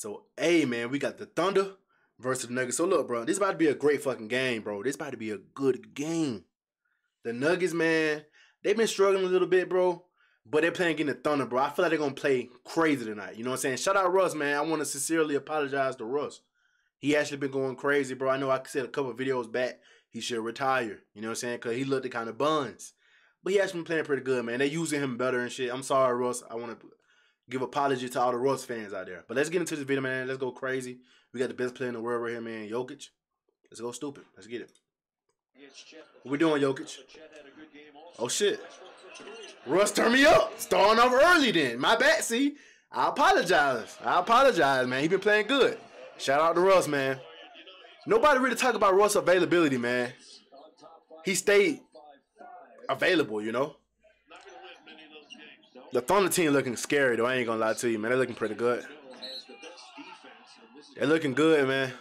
So, hey, man, we got the Thunder versus the Nuggets. So, look, bro, this about to be a great fucking game, bro. This about to be a good game. The Nuggets, man, they've been struggling a little bit, bro. But they're playing against the Thunder, bro. I feel like they're gonna play crazy tonight. You know what I'm saying? Shout out Russ, man. I want to sincerely apologize to Russ. He actually been going crazy, bro. I know I said a couple videos back he should retire. You know what I'm saying? Cause he looked the kind of buns. But he actually been playing pretty good, man. They using him better and shit. I'm sorry, Russ. I want to give apology to all the Russ fans out there. But let's get into this video, man. Let's go crazy. We got the best player in the world right here, man. Jokic. Let's go stupid. Let's get it. What we doing, Jokic? Oh shit. Russ, turn me up. Starting off early then. My bad, see. I apologize. I apologize, man. He been playing good. Shout out to Russ, man. Nobody really talk about Russ availability, man. He stayed available, you know. The Thunder team looking scary though. I ain't gonna lie to you, man. They're looking pretty good. They're looking good, man.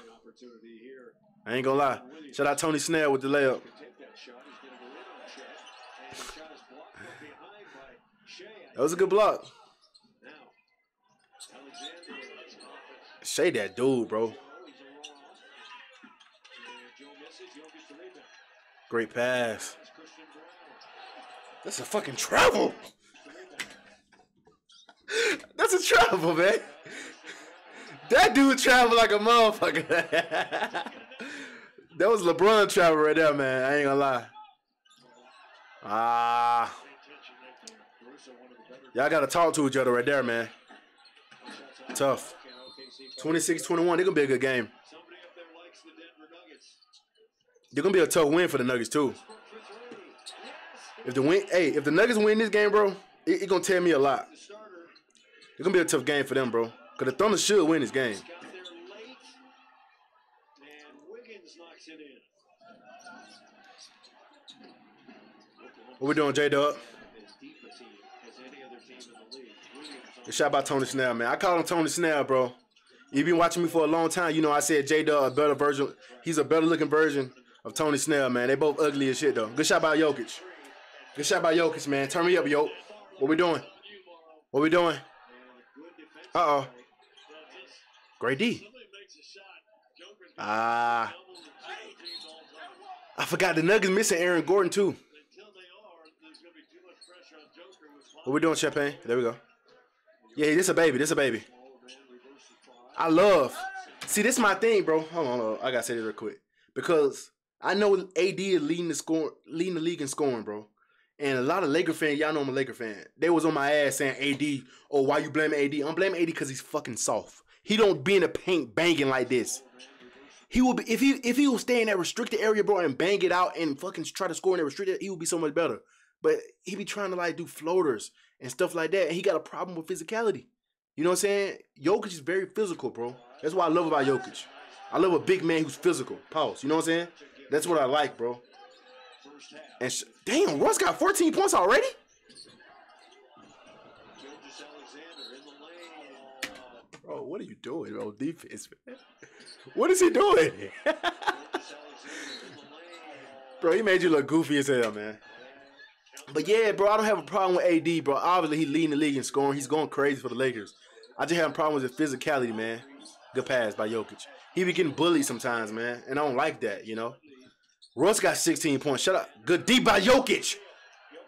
I ain't gonna lie. Shout out Tony Snell with the layup. That was a good block. Shai that dude, bro. Great pass. That's a fucking travel. A travel, man. That dude traveled like a motherfucker. that was LeBron travel right there, man. I ain't gonna lie. Ah. Y'all gotta talk to each other right there, man. Tough. 26-21. They're gonna be a good game. They're gonna be a tough win for the Nuggets too. If the win, hey, if the Nuggets win this game, bro, it, it gonna tell me a lot. It's gonna be a tough game for them, bro. Cause the Thunder should win this game. What we doing, J Dub? Good shot by Tony Snell, man. I call him Tony Snell, bro. You've been watching me for a long time. You know I said J Dub a better version. He's a better looking version of Tony Snell, man. They both ugly as shit, though. Good shot by Jokic. Good shot by Jokic, man. Turn me up, yo. What we doing? What we doing? Uh-oh. Great D. Ah. I forgot the Nuggets missing Aaron Gordon, too. What we doing, Champagne? There we go. Yeah, this is a baby. This a baby. I love. See, this is my thing, bro. Hold on, hold on. I gotta say this real quick because I know AD is leading the score, leading the league in scoring, bro. And a lot of Laker fans, y'all know I'm a Laker fan. They was on my ass saying AD, oh, why you blaming AD? I'm blaming AD because he's fucking soft. He don't be in the paint banging like this. He will be if he if he will stay in that restricted area, bro, and bang it out and fucking try to score in that restricted, he would be so much better. But he be trying to like do floaters and stuff like that, and he got a problem with physicality. You know what I'm saying? Jokic is very physical, bro. That's what I love about Jokic. I love a big man who's physical. Pause. You know what I'm saying? That's what I like, bro. And sh- damn, Russ got 14 points already. Bro, what are you doing, bro? Defense, man. What is he doing? bro, he made you look goofy as hell, man. But yeah, bro, I don't have a problem with AD, bro. Obviously, he leading the league in scoring. He's going crazy for the Lakers. I just have a problem with his physicality, man. Good pass by Jokic. He be getting bullied sometimes, man, and I don't like that, you know. Russ got 16 points. Shut up. Good deep by Jokic.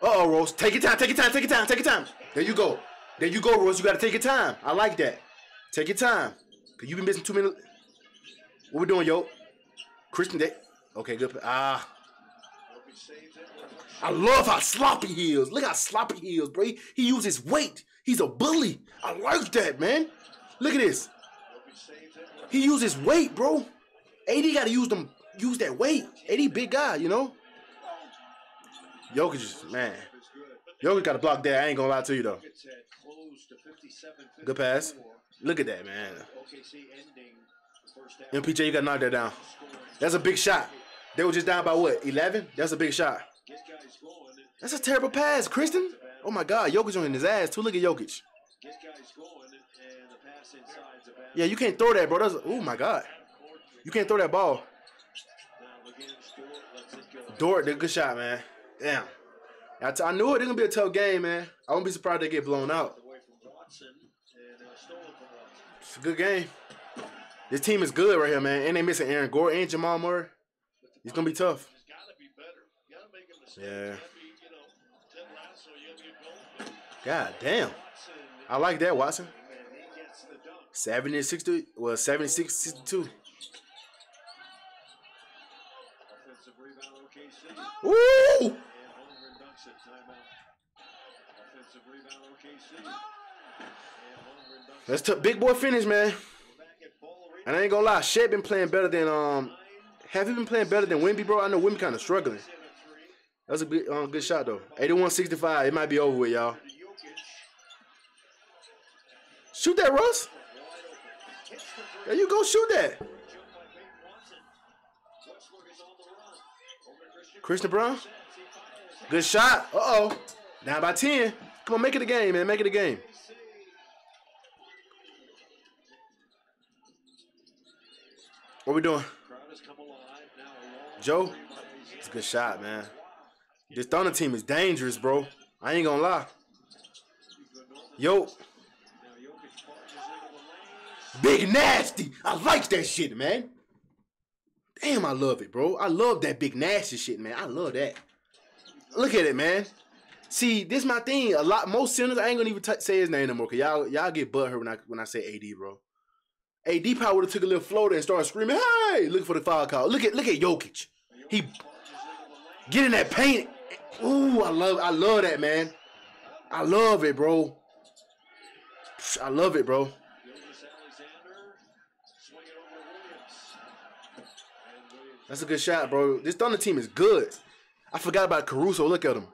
Uh-oh, Rose. Take your time, take your time, take your time, take your time. There you go. There you go, Rose. You got to take your time. I like that. Take your time. Because you've been missing too many. What we doing, yo? Christian Day. Okay, good. Ah. I love how sloppy he is. Look how sloppy he is, bro. He, he uses weight. He's a bully. I like that, man. Look at this. He uses weight, bro. AD got to use them, use that weight. AD big guy, you know. Jokic man. Jokic got to block that. I ain't gonna lie to you though. Good pass. Look at that, man. MPJ, you got to knock that down. That's a big shot. They were just down by what? 11? That's a big shot. That's a terrible pass, Kristen. Oh my God, Jokic on his ass too. Look at Jokic. Yeah, you can't throw that, bro. That's oh my God. You can't throw that ball. Dort, good shot, man. Damn. I, knew it. It's gonna be a tough game, man. I won't be surprised they get blown out. It's a good game. This team is good right here, man. And they missing Aaron Gore and Jamal Murray. It's gonna be tough. Yeah. God damn. I like that, Watson. 70 60, well, 76 62. Woo! Let's t- big boy finish, man. And I ain't gonna lie, Shai been playing better than um. Have you been playing better than Wemby, bro? I know Wemby kind of struggling. That was a good, um, good shot though. 81-65. It might be over with, y'all. Shoot that, Russ. There you go. Shoot that. Christian Braun. Good shot. Uh-oh. Down by 10. Come on, make it a game, man. Make it a game. What we doing? Joe? It's a good shot, man. This Thunder team is dangerous, bro. I ain't gonna lie. Yo. Big nasty. I like that shit, man. Damn, I love it, bro. I love that big nasty shit, man. I love that. Look at it, man. See, this my thing. A lot, most centers, I ain't gonna even say his name no more. Cause y'all, y'all get butthurt when I when I say AD, bro. AD probably would have took a little floater and started screaming, "Hey!" Looking for the foul call. Look at look at Jokic. He get in that paint. Ooh, I love I love that man. I love it, bro. I love it, bro. That's a good shot, bro. This Thunder team is good. I forgot about Caruso. Look at him.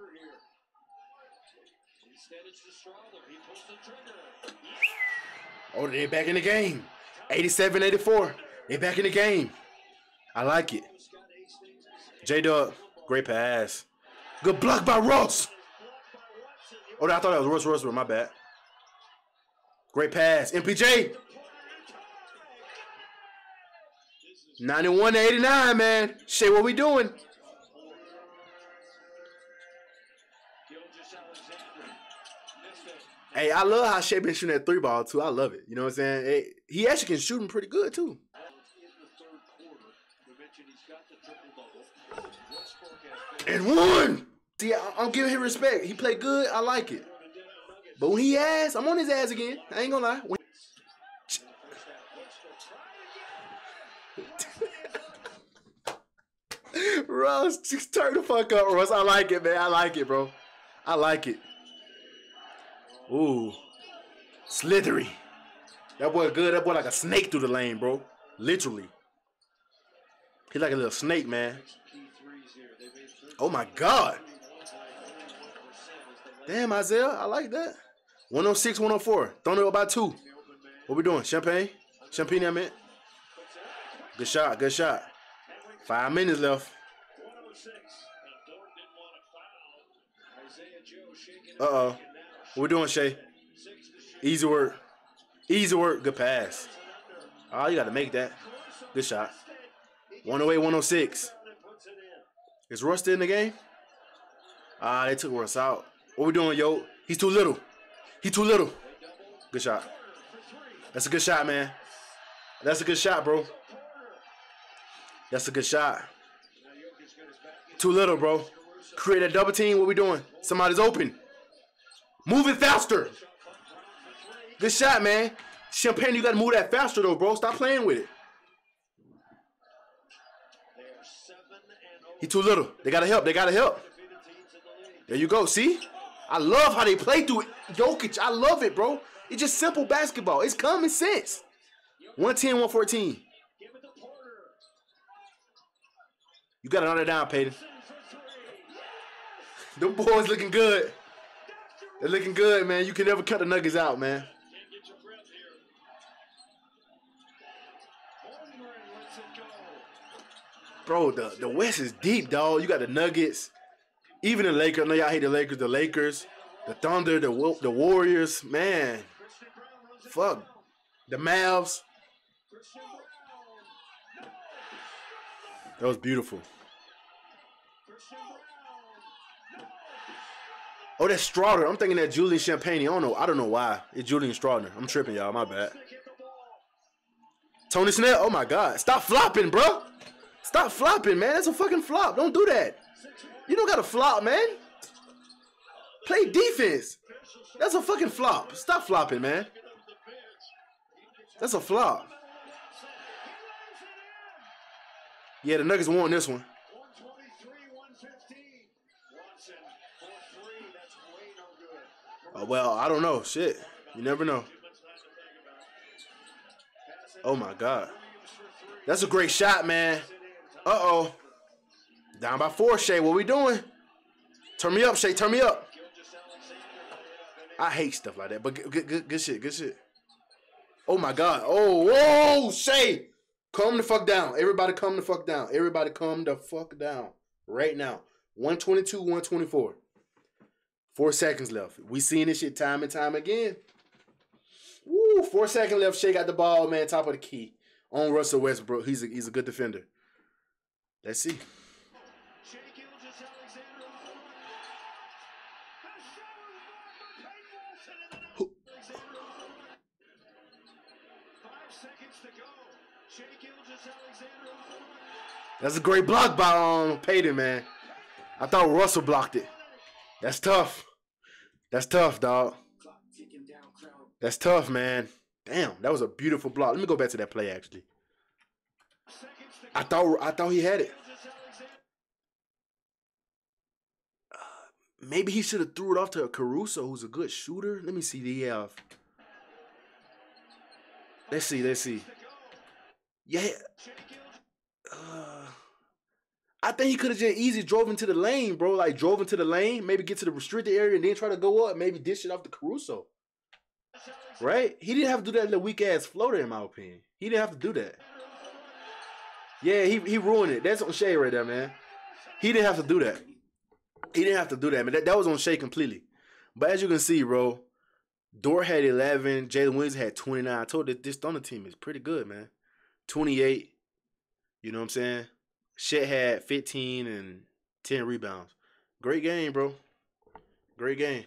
Oh, they're back in the game. 87 84. They're back in the game. I like it. J Dub, great pass. Good block by Ross. Oh, I thought that was Russ Russell. My bad. Great pass. MPJ. 91 to 89, man. Say what we doing? Hey, I love how Shai been shooting that three ball too. I love it. You know what I'm saying? Hey, he actually can shoot him pretty good too. And one. See, I'm giving him respect. He played good. I like it. But when he ass, I'm on his ass again. I ain't gonna lie. When Just turn the fuck up, Russ. I like it, man. I like it, bro. I like it. Ooh. Slithery. That boy good. That boy like a snake through the lane, bro. Literally. He like a little snake, man. Oh my God. Damn, Isaiah. I like that. 106, 104. Throwing it up by two. What we doing? Champagne? Champagne, I meant. Good shot. Good shot. Five minutes left. Uh-oh. What we doing, Shai? Easy work. Easy work. Good pass. Oh, you got to make that. Good shot. 108, 106. Is Russ still in the game? Ah, they took Russ out. What we doing, yo? He's too little. He's too little. Good shot. That's a good shot, man. That's a good shot, bro. That's a good shot. Too little, bro. Create a double team. What we doing? Somebody's open. Move it faster. Good shot, man. Champagne, you got to move that faster, though, bro. Stop playing with it. He too little. They got to help. They got to help. There you go. See? I love how they play through it. Jokic, I love it, bro. It's just simple basketball. It's common sense. 110, 114. You got knock down, Peyton. Them boys looking good. They're looking good, man. You can never cut the Nuggets out, man. Bro, the, the West is deep, dog. You got the Nuggets, even the Lakers. I know y'all hate the Lakers. The Lakers, the Thunder, the the Warriors. Man, fuck. The Mavs. That was beautiful. Oh, that's Strawther. I'm thinking that Julian Champagne. I don't know. I don't know why. It's Julian Strawther. I'm tripping, y'all. My bad. Tony Snell. Oh my God! Stop flopping, bro. Stop flopping, man. That's a fucking flop. Don't do that. You don't got to flop, man. Play defense. That's a fucking flop. Stop flopping, man. That's a flop. Yeah, the Nuggets won this one. Oh, well, I don't know. Shit. You never know. Oh, my God. That's a great shot, man. Uh-oh. Down by four, Shai. What we doing? Turn me up, Shai. Turn me up. I hate stuff like that, but good, good, good shit, good shit. Oh my God. Oh, whoa, Shai. Calm the fuck down. Everybody calm the fuck down. Everybody calm the fuck down. Right now. 122, 124. Four seconds left. We seen this shit time and time again. Woo, four seconds left. Shai got the ball, man, top of the key. On Russell Westbrook. He's a, he's a good defender. Let's see. That's a great block by um Peyton, man. I thought Russell blocked it. That's tough. That's tough, dog. That's tough, man. Damn, that was a beautiful block. Let me go back to that play actually. I thought I thought he had it. Uh, maybe he should have threw it off to Caruso, who's a good shooter. Let me see. Do he have? Let's see. Let's see. Yeah. Uh, I think he could have just easy drove into the lane, bro. Like drove into the lane, maybe get to the restricted area and then try to go up, maybe dish it off to Caruso. Right? He didn't have to do that little weak ass floater, in my opinion. He didn't have to do that. Yeah, he he ruined it. That's on Shai right there, man. He didn't have to do that. He didn't have to do that, man. That, that was on Shai completely. But as you can see, bro, Dort had 11. Jalen Williams had 29. I told you this Thunder team is pretty good, man. 28. You know what I'm saying? Chet had 15 and 10 rebounds. Great game, bro. Great game.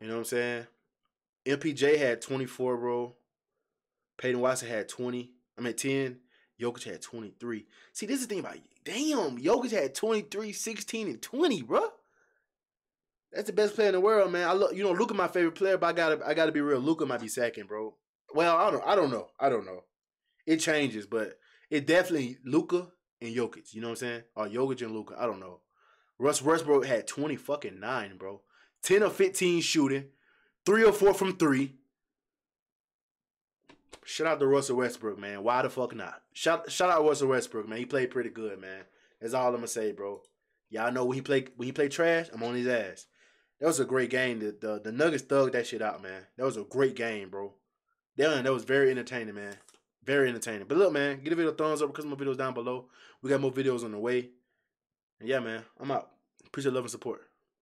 You know what I'm saying? MPJ had 24, bro. Peyton Watson had 20. I mean 10. Jokic had 23. See, this is the thing about damn, Jokic had 23, 16, and 20, bro. That's the best player in the world, man. I look, you know, Luka my favorite player, but I gotta, I gotta be real. Luka might be second, bro. Well, I don't, I don't know, I don't know. It changes, but it definitely Luka and Jokic. You know what I'm saying? Or Jokic and Luka. I don't know. Russ Westbrook had 20 fucking nine, bro. 10 or 15 shooting, three or four from three. Shout out to Russell Westbrook, man. Why the fuck not? Shout shout out to Russell Westbrook, man. He played pretty good, man. That's all I'm gonna say, bro. Y'all know when he played when he played trash, I'm on his ass. That was a great game. The the, the Nuggets thugged that shit out, man. That was a great game, bro. That, that was very entertaining, man. Very entertaining. But look, man, give the video a thumbs up because my videos down below. We got more videos on the way. And yeah, man, I'm out. Appreciate love and support.